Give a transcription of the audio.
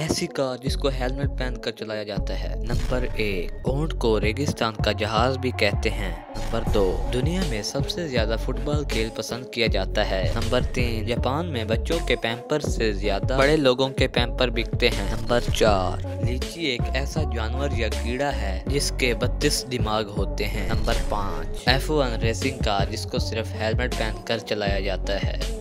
ऐसी कार जिसको हेलमेट पहन कर चलाया जाता है। नंबर एक, ऊँट को रेगिस्तान का जहाज़ भी कहते हैं। नंबर दो, दुनिया में सबसे ज़्यादा फुटबॉल खेल पसंद किया जाता है। नंबर तीन, जापान में बच्चों के पैम्पर से ज़्यादा बड़े लोगों के पैम्पर बिकते हैं। नंबर चार, लीची एक ऐसा जानवर या कीड़ा है जिसके बत्तीस दिमाग होते हैं। नंबर पाँच, एफ़ वन रेसिंग कार जिसको सिर्फ़ हेलमेट पहन कर चलाया जाता है।